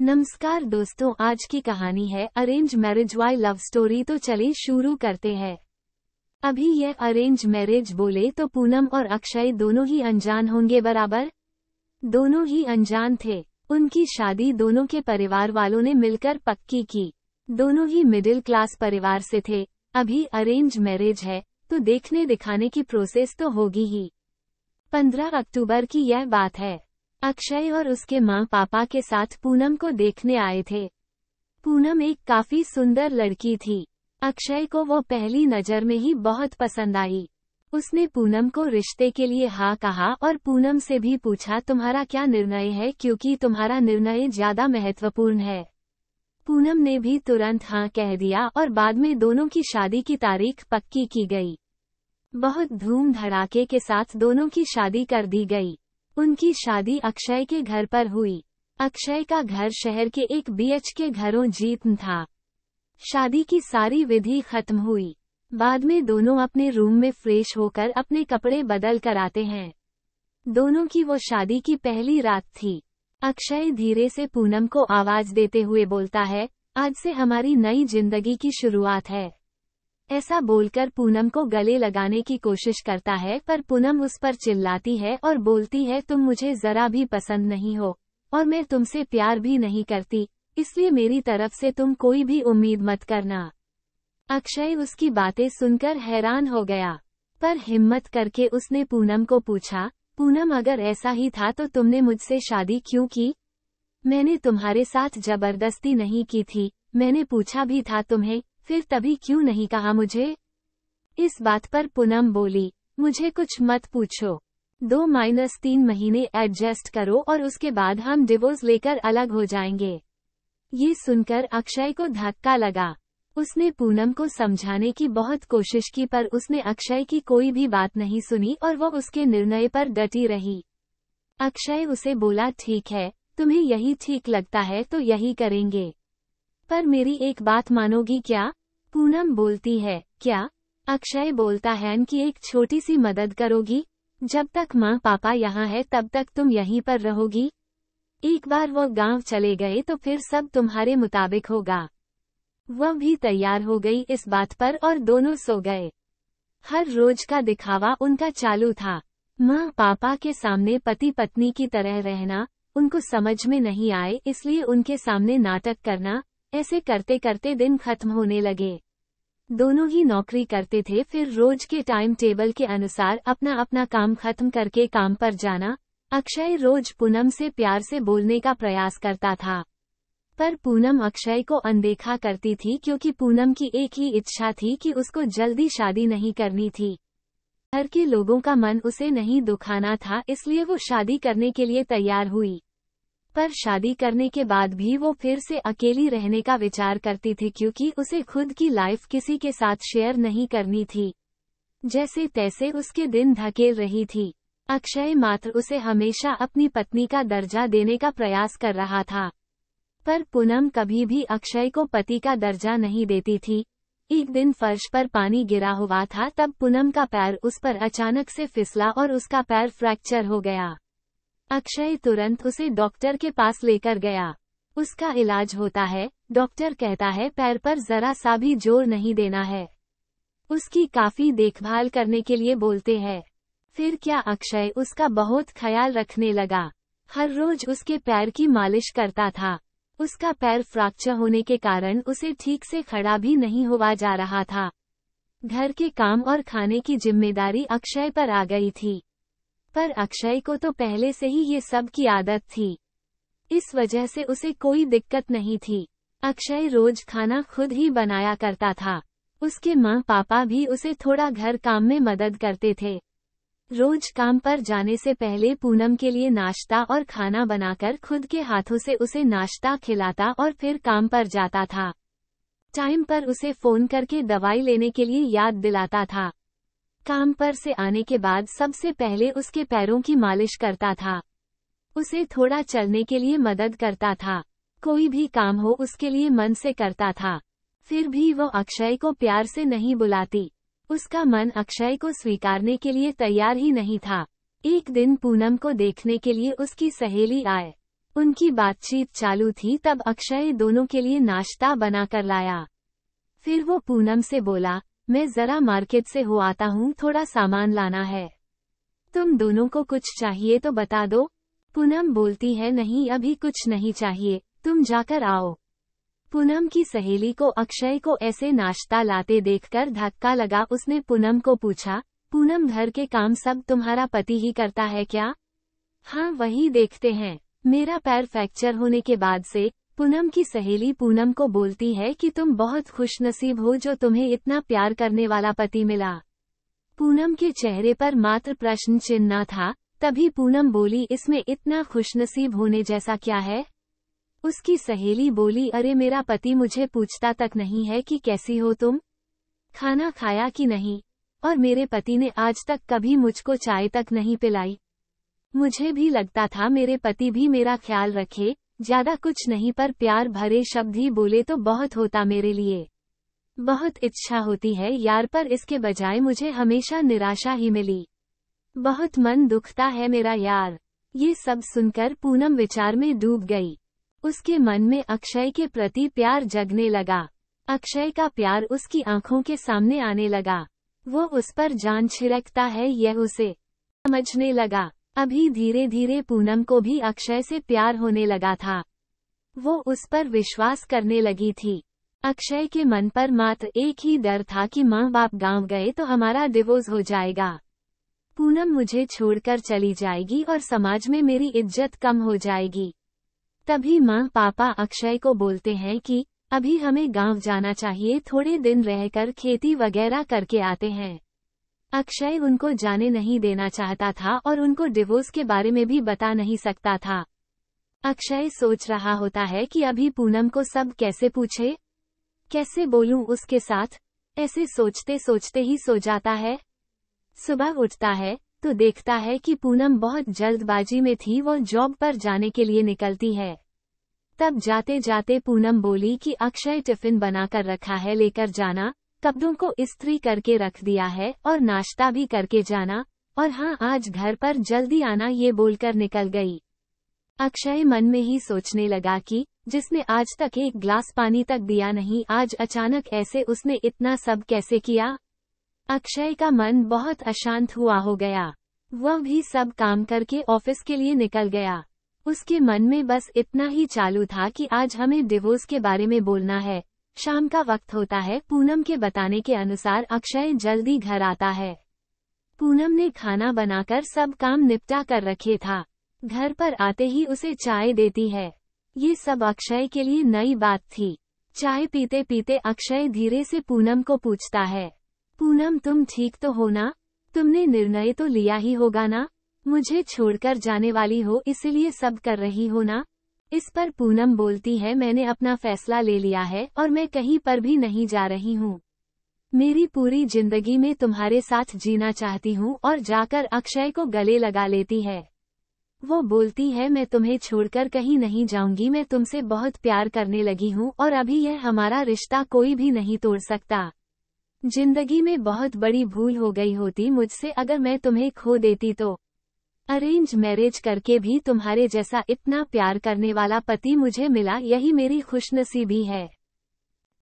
नमस्कार दोस्तों, आज की कहानी है अरेंज मैरिज वाई लव स्टोरी तो चलिए शुरू करते हैं। अभी यह अरेंज मैरिज बोले तो पूनम और अक्षय दोनों ही अनजान होंगे, बराबर? दोनों ही अनजान थे। उनकी शादी दोनों के परिवार वालों ने मिलकर पक्की की। दोनों ही मिडिल क्लास परिवार से थे। अभी अरेंज मैरिज है तो देखने दिखाने की प्रोसेस तो होगी ही। पंद्रह अक्टूबर की यह बात है। अक्षय और उसके माँ पापा के साथ पूनम को देखने आए थे। पूनम एक काफ़ी सुंदर लड़की थी। अक्षय को वो पहली नज़र में ही बहुत पसंद आई। उसने पूनम को रिश्ते के लिए हाँ कहा और पूनम से भी पूछा, तुम्हारा क्या निर्णय है? क्योंकि तुम्हारा निर्णय ज़्यादा महत्वपूर्ण है। पूनम ने भी तुरंत हाँ कह दिया और बाद में दोनों की शादी की तारीख पक्की की गई। बहुत धूम धड़ाके के साथ दोनों की शादी कर दी गई। उनकी शादी अक्षय के घर पर हुई। अक्षय का घर शहर के एक बीएच के घरों जीत था। शादी की सारी विधि खत्म हुई। बाद में दोनों अपने रूम में फ्रेश होकर अपने कपड़े बदल कर आते हैं। दोनों की वो शादी की पहली रात थी। अक्षय धीरे से पूनम को आवाज़ देते हुए बोलता है, आज से हमारी नई ज़िंदगी की शुरुआत है। ऐसा बोलकर पूनम को गले लगाने की कोशिश करता है, पर पूनम उस पर चिल्लाती है और बोलती है, तुम मुझे जरा भी पसंद नहीं हो, और मैं तुमसे प्यार भी नहीं करती, इसलिए मेरी तरफ़ से तुम कोई भी उम्मीद मत करना अक्षय उसकी बातें सुनकर हैरान हो गया, पर हिम्मत करके उसने पूनम को पूछा, पूनम, अगर ऐसा ही था तो तुमने मुझसे शादी क्यों की? मैंने तुम्हारे साथ ज़बरदस्ती नहीं की थी, मैंने पूछा भी था तुम्हें फिर तभी क्यों नहीं कहा मुझे? इस बात पर पूनम बोली, मुझे कुछ मत पूछो। दो माइनस तीन महीने एडजस्ट करो और उसके बाद हम डिवोर्स लेकर अलग हो जाएँगे। ये सुनकर अक्षय को धक्का लगा। उसने पूनम को समझाने की बहुत कोशिश की पर उसने अक्षय की कोई भी बात नहीं सुनी और वो उसके निर्णय पर डटी रही। अक्षय उसे बोला, ठीक है, तुम्हें यही ठीक लगता है तो यही करेंगे। पर मेरी एक बात मानोगी क्या? पूनम बोलती है, क्या? अक्षय बोलता है कि एक छोटी सी मदद करोगी? जब तक माँ पापा यहाँ है, तब तक तुम यहीं पर रहोगी? एक बार वो गाँव चले गए तो फिर सब तुम्हारे मुताबिक होगा। वह भी तैयार हो गई इस बात पर और दोनों सो गए। हर रोज का दिखावा उनका चालू था। माँ पापा के सामने पति पत्नी की तरह रहना, उनको समझ में नहीं आए, इसलिए उनके सामने नाटक करना ऐसे करते करते दिन खत्म होने लगे। दोनों ही नौकरी करते थे, फिर रोज के टाइम टेबल के अनुसार अपना अपना काम खत्म करके काम पर जाना, अक्षय रोज पूनम से प्यार से बोलने का प्रयास करता था। पर पूनम अक्षय को अनदेखा करती थी, क्योंकि पूनम की एक ही इच्छा थी कि उसको जल्दी शादी नहीं करनी थी। घर के लोगों का मन उसे नहीं दुखाना था, इसलिए वो शादी करने के लिए तैयार हुई। पर शादी करने के बाद भी वो फिर से अकेली रहने का विचार करती थी क्योंकि उसे खुद की लाइफ किसी के साथ शेयर नहीं करनी थी। जैसे तैसे उसके दिन धकेल रही थी। अक्षय मात्र उसे हमेशा अपनी पत्नी का दर्जा देने का प्रयास कर रहा था। पर पूनम कभी भी अक्षय को पति का दर्जा नहीं देती थी। एक दिन फर्श पर पानी गिरा हुआ था तब पूनम का पैर उस पर अचानक से फिसला और उसका पैर फ्रैक्चर हो गया। अक्षय तुरंत उसे डॉक्टर के पास लेकर गया। उसका इलाज होता है, डॉक्टर कहता है, पैर पर जरा सा भी ज़ोर नहीं देना है। उसकी काफ़ी देखभाल करने के लिए बोलते हैं। फिर क्या अक्षय उसका बहुत ख्याल रखने लगा? हर रोज उसके पैर की मालिश करता था। उसका पैर फ्रैक्चर होने के कारण उसे ठीक से खड़ा भी नहीं हुआ जा रहा था। घर के काम और खाने की ज़िम्मेदारी अक्षय पर आ गई थी। पर अक्षय को तो पहले से ही ये सब की आदत थी। इस वजह से उसे कोई दिक्कत नहीं थी। अक्षय रोज खाना खुद ही बनाया करता था। उसके माँ पापा भी उसे थोड़ा घर काम में मदद करते थे। रोज काम पर जाने से पहले पूनम के लिए नाश्ता और खाना बनाकर खुद के हाथों से उसे नाश्ता खिलाता और फिर काम पर जाता था। टाइम पर उसे फ़ोन करके दवाई लेने के लिए याद दिलाता था। काम पर से आने के बाद सबसे पहले उसके पैरों की मालिश करता था। उसे थोड़ा चलने के लिए मदद करता था। कोई भी काम हो उसके लिए मन से करता था। फिर भी वो अक्षय को प्यार से नहीं बुलाती। उसका मन अक्षय को स्वीकारने के लिए तैयार ही नहीं था। एक दिन पूनम को देखने के लिए उसकी सहेली आए। उनकी बातचीत चालू थी तब अक्षय दोनों के लिए नाश्ता बनाकर लाया। फिर वो पूनम से बोला मैं जरा मार्केट से हो आता हूँ, थोड़ा सामान लाना है। तुम दोनों को कुछ चाहिए तो बता दो। पूनम बोलती है, नहीं, अभी कुछ नहीं चाहिए, तुम जाकर आओ पूनम की सहेली को अक्षय को ऐसे नाश्ता लाते देखकर धक्का लगा। उसने पूनम को पूछा, पूनम, घर के काम सब तुम्हारा पति ही करता है क्या? हाँ वही देखते हैं। मेरा पैर फ्रैक्चर होने के बाद से पूनम की सहेली पूनम को बोलती है कि तुम बहुत खुशनसीब हो जो तुम्हें इतना प्यार करने वाला पति मिला। पूनम के चेहरे पर मात्र प्रश्न चिन्ह था, तभी पूनम बोली, इसमें इतना खुशनसीब होने जैसा क्या है? उसकी सहेली बोली, अरे मेरा पति मुझे पूछता तक नहीं है कि कैसी हो तुम। खाना खाया कि नहीं? और मेरे पति ने आज तक कभी मुझको चाय तक नहीं पिलाई। मुझे भी लगता था मेरे पति भी मेरा ख्याल रखे ज़्यादा कुछ नहीं पर प्यार भरे शब्द ही बोले तो बहुत होता मेरे लिए। बहुत इच्छा होती है यार पर इसके बजाय मुझे हमेशा निराशा ही मिली। बहुत मन दुखता है मेरा यार। ये सब सुनकर पूनम विचार में डूब गई। उसके मन में अक्षय के प्रति प्यार जगने लगा। अक्षय का प्यार उसकी आँखों के सामने आने लगा। वो उस पर जान छिड़कता है यह उसे समझने लगा। अभी धीरे धीरे पूनम को भी अक्षय से प्यार होने लगा था। वो उस पर विश्वास करने लगी थी। अक्षय के मन पर मात्र एक ही डर था कि माँ बाप गाँव गए तो हमारा डिवोर्स हो जाएगा। पूनम मुझे छोड़कर चली जाएगी और समाज में मेरी इज़्ज़त कम हो जाएगी। तभी माँ पापा अक्षय को बोलते हैं कि, अभी हमें गाँव जाना चाहिए, थोड़े दिन रहकर खेती वगैरह करके आते हैं। अक्षय उनको जाने नहीं देना चाहता था और उनको डिवोर्स के बारे में भी बता नहीं सकता था। अक्षय सोच रहा होता है कि अभी पूनम को सब कैसे पूछे? कैसे बोलूँ उसके साथ? ऐसे सोचते सोचते ही सो जाता है। सुबह उठता है तो देखता है कि पूनम बहुत जल्दबाजी में थी वो जॉब पर जाने के लिए निकलती है। तब जाते जाते पूनम बोली कि अक्षय टिफ़िन बनाकर रखा है लेकर जाना। कपड़ों को इस्त्री करके रख दिया है और नाश्ता भी करके जाना। और हाँ आज घर पर जल्दी आना, ये बोलकर निकल गई। अक्षय मन में ही सोचने लगा कि जिसने आज तक एक ग्लास पानी तक दिया नहीं, आज अचानक ऐसे उसने इतना सब कैसे किया? अक्षय का मन बहुत अशांत हुआ हो गया। वह भी सब काम करके ऑफ़िस के लिए निकल गया। उसके मन में बस इतना ही चालू था कि आज हमें डिवोर्स के बारे में बोलना है। शाम का वक्त होता है। पूनम के बताने के अनुसार अक्षय जल्दी घर आता है। पूनम ने खाना बनाकर सब काम निपटा कर रखे था। घर पर आते ही उसे चाय देती है। ये सब अक्षय के लिए नई बात थी। चाय पीते पीते अक्षय धीरे से पूनम को पूछता है। पूनम, तुम ठीक तो हो ना? तुमने निर्णय तो लिया ही होगा ना? मुझे छोड़कर जाने वाली हो, इसलिए सब कर रही हो ना? इस पर पूनम बोलती है, मैंने अपना फैसला ले लिया है और मैं कहीं पर भी नहीं जा रही हूँ। मेरी पूरी ज़िंदगी में तुम्हारे साथ जीना चाहती हूँ और जाकर अक्षय को गले लगा लेती है। वो बोलती है, मैं तुम्हें छोड़कर कहीं नहीं जाऊँगी, मैं तुमसे बहुत प्यार करने लगी हूँ और अभी यह हमारा रिश्ता कोई भी नहीं तोड़ सकता। ज़िंदगी में बहुत बड़ी भूल हो गई होती मुझसे, अगर मैं तुम्हें खो देती तो। अरेंज मैरिज करके भी तुम्हारे जैसा इतना प्यार करने वाला पति मुझे मिला, यही मेरी खुशनसीबी है।